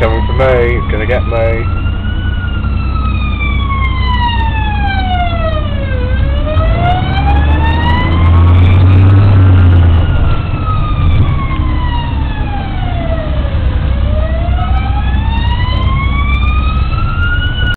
coming for me. It's gonna get me.